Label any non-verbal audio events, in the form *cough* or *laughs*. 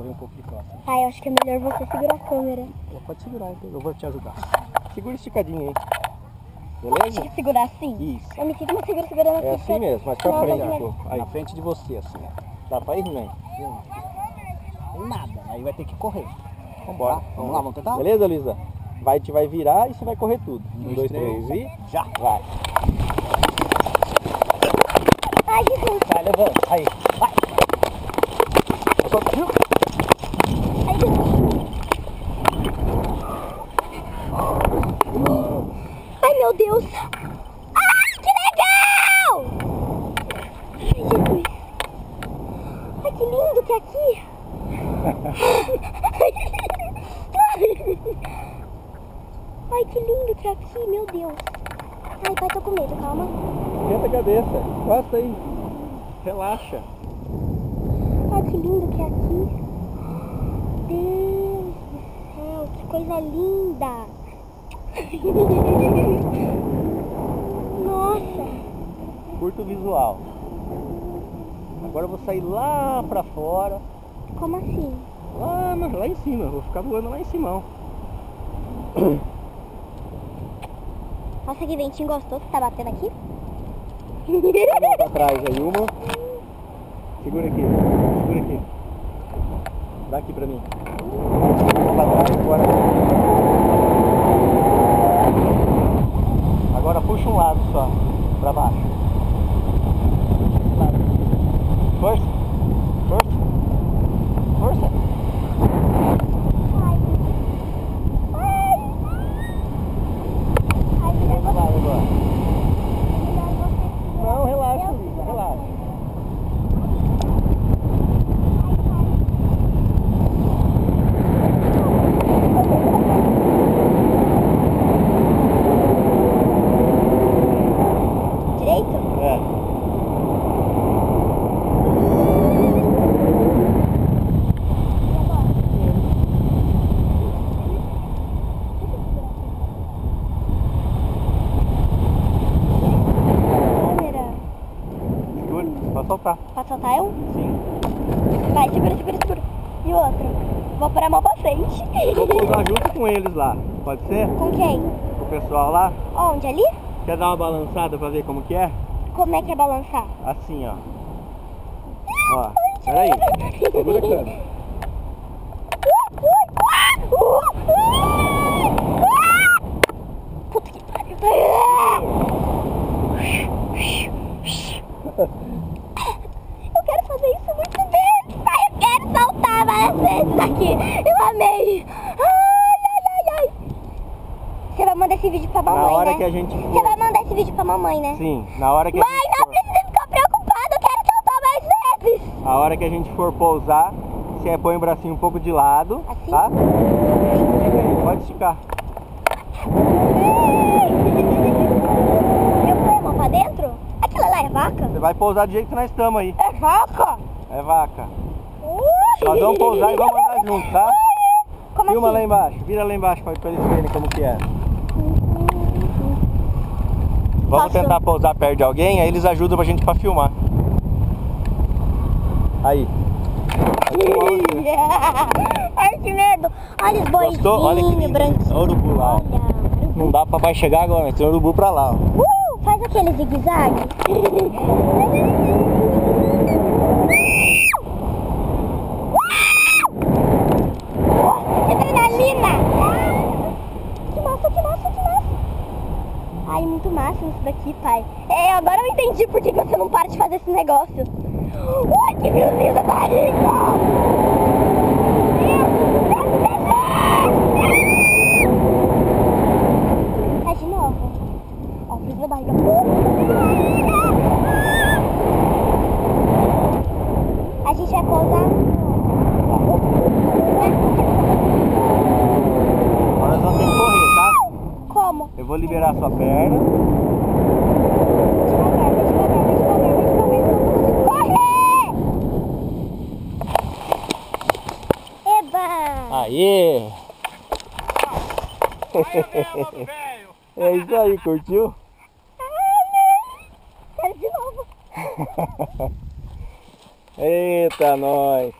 Um pouco de costas. Ai, eu acho que é melhor você segurar a câmera. Pode segurar, então. eu vou te ajudar. Segura esticadinho aí. Beleza? segurar assim? Isso. Eu me sinto uma segura segurando aqui. É assim mesmo, mas pra frente um pouco. Aí, na frente de você, assim. Dá pra ir? Tem nada, aí vai ter que correr. Vambora. Tá, vamos lá, vamos tentar? Beleza, Luísa? Vai, te vai virar e você vai correr tudo. Um, dois, três e... Já. Vai. Ai, Jesus. Vai, levanta. Aí, vai. Solta, viu? Ai, Jesus. Ai, meu Deus. Ai, que legal! Ai, Jesus. Ai, que lindo que é aqui. Ai, que lindo que é aqui, meu Deus. Ai, pai, tô com medo, calma. Senta a cabeça. Costa aí. Relaxa. Ai, que lindo que é aqui. Deus do céu, que coisa linda. *laughs* Nossa. Curta o visual. Agora eu vou sair lá pra fora. Como assim? Lá, na- lá em cima. Eu vou ficar voando lá em cima. *coughs* Nossa, que ventinho gostoso que tá batendo aqui. Pra trás aí, uma. Segura aqui. Segura aqui. Dá aqui pra mim. Pra trás. Agora puxa um lado só. Pra baixo. Lado. Força. Força. Força. Ai. Ai. Ai, melhor Força lado agora. melhor você segurar. Não, relaxa, Eu Luísa, segurar relaxa. você. Ai, ai. Direito? É. E agora? Câmera. Segura. Pode Pode soltar eu? Sim. Vai, segura, segura, segura. E o outro? Vou pôr a mão pra frente. Vou *laughs* pousar junto com eles lá. Pode ser? Com quem? O pessoal lá. Onde? Ali? Quer dar uma balançada pra ver como que é? Como é que é balançar? Assim, ó. Ó, peraí. Segura a câmera. Puta que pariu. Eu quero fazer isso muito bem. Pai, eu quero saltar várias vezes aqui. Eu amei. Ai, ai, ai, ai. Você vai mandar esse vídeo pra Na mamãe, hora né? que a gente Você vai mandar esse vídeo pra mamãe, né? Sim, na hora que a Mãe, gente não for. precisa ficar preocupada. Eu quero saltar mais vezes. A hora que a gente for pousar, você põe o bracinho um pouco de lado, Assim? tá? Pode esticar. Eu ponho a mão pra dentro? Aquilo lá é vaca? Você vai pousar do jeito que nós estamos aí. É vaca? É vaca. Nós vamos pousar e vamos junto, tá? Como Filma assim? lá embaixo, vira lá embaixo pra, pra eles verem como que é. Vamos Posso? tentar pousar perto de alguém, aí eles ajudam pra gente pra filmar. Aí. *laughs* Ai, que medo. Olha os Gostou? Olha que boizinhos branquinhos. Urubu lá. Olha. Não dá pra vai chegar agora, mas tem um urubu pra lá, ó. Uh, faz aquele zigue-zague. *laughs* Que adrenalina! Que massa, que massa, que massa! Ai, muito massa isso daqui, pai. É, agora eu entendi por que você não para de fazer esse negócio. Ui, que friozinho da barriga! Faz de novo. Ó, frio da barriga. A gente vai pousar. Agora nós vamos ter que correr, tá? Como? Eu vou liberar sua perna. Devagar, vai devagar, vai devagar, vai devagar, senão eu não consigo correr! Aê! *laughs* É isso aí, curtiu? Quero de novo. Eita, nós!